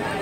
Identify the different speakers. Speaker 1: Bye.